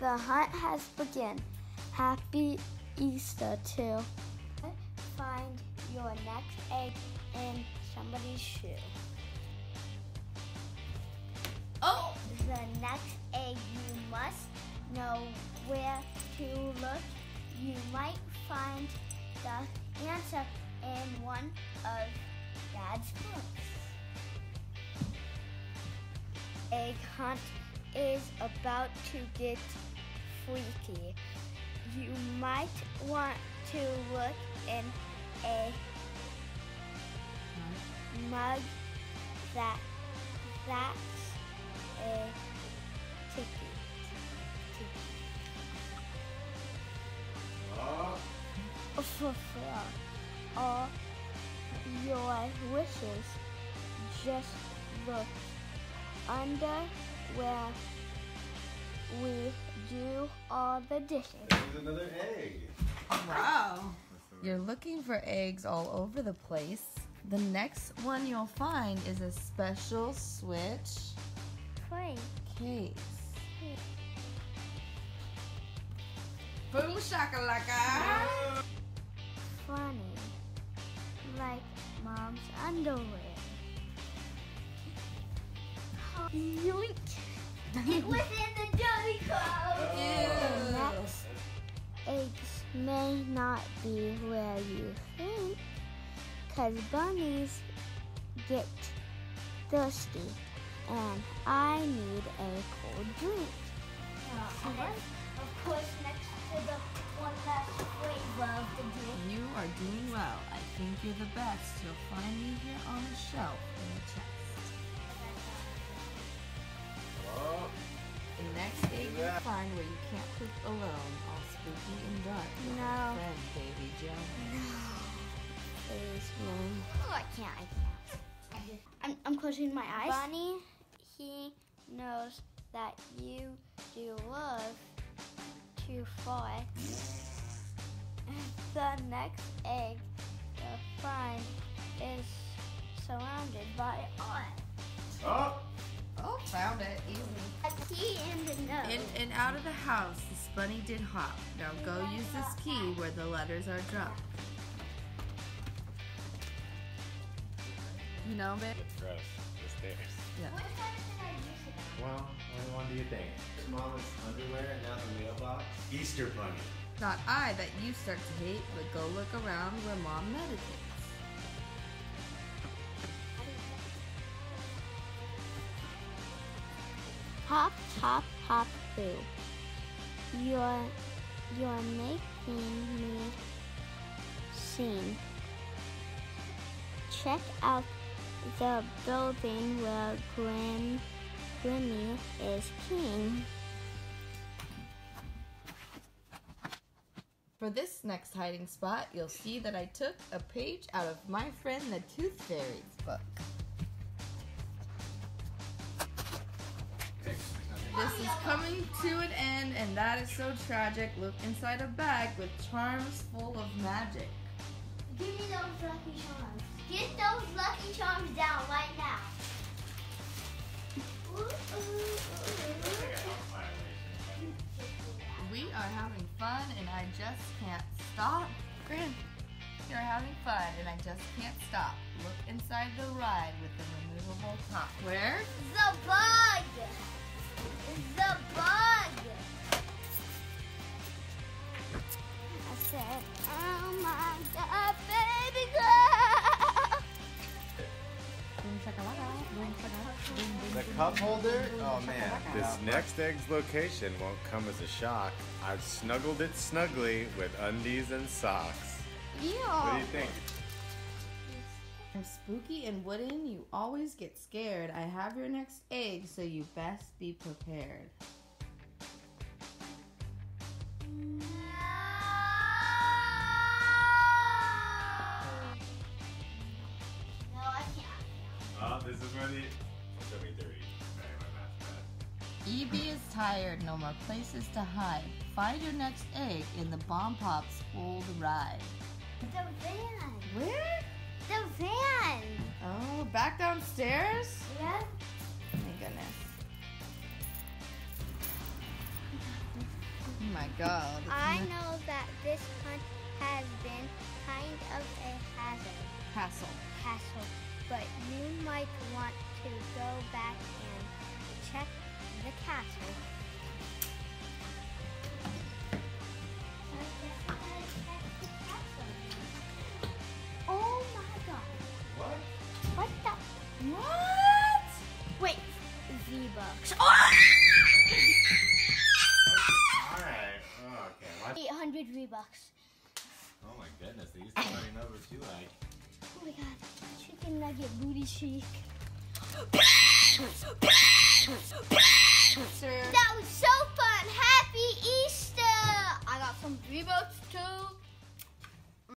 The hunt has begun. Happy Easter to find your next egg in somebody's shoe. Oh! The next egg you must know where to look. You might find the answer in one of Dad's books. Egg hunt is about to get freaky. You might want to look in a mug that that's a ticket. For all your wishes, just look under where we do all the dishes. There's another egg. Wow. You're looking for eggs all over the place. The next one you'll find is a special switch Frank. case. Boom shakalaka. funny, like mom's underwear. Yoink! It was in the dirty clothes. Ew. Next, eggs may not be where you think, cause bunnies get thirsty, and I need a cold drink. of course, next to the one last flavor of the drink. You are doing well. I think you're the best. You'll find me here on the shelf in the chest. Egg find where you can't cook alone, all spooky and dark. with No. your Friend, baby Joe. Please, Mom. Oh, I can't. I can't. I'm, I'm closing my eyes. Bunny, he knows that you do love to fly. The next egg and out of the house, this bunny did hop. Now go use this key where the letters are dropped. You know, babe? It's gross. The stairs. Yeah. Well, only one do you think? Mama's underwear and now the mailbox. Easter bunny. Not I that you start to hate, but go look around where mom meditates. Hop, hop, hop, boo. You're, you're making me sing. Check out the building where Grim, Grimmy is king. For this next hiding spot, you'll see that I took a page out of my friend the Tooth Fairy's book. This is coming to an end, and that is so tragic. Look inside a bag with charms full of magic. Give me those lucky charms. Get those lucky charms down right now. We are having fun, and I just can't stop. Gran, you're having fun, and I just can't stop. Look inside the ride with the removable top. Where? The bug! The bug! I said, oh my god, baby girl! The cup holder? Oh man. This next egg's location won't come as a shock. I've snuggled it snugly with undies and socks. What do you think? I'm spooky and wooden. You always get scared. I have your next egg, so you best be prepared. No, I can't. Oh, this is where the. Show me 30. Sorry, my math's bad. Evie is tired. No more places to hide. Find your next egg in the Bomb Pops old ride. The van. Where? The van. Oh, back downstairs? Yeah. My goodness. Oh my god. I know that this hunt has been kind of a hazard. Hassle. castle, but you might want to go back and check the castle. 800 V-Bucks. Oh my goodness, they used to running over too like. Oh my god. Chicken nugget booty cheek. That was so fun. Happy Easter. I got some V-Bucks too.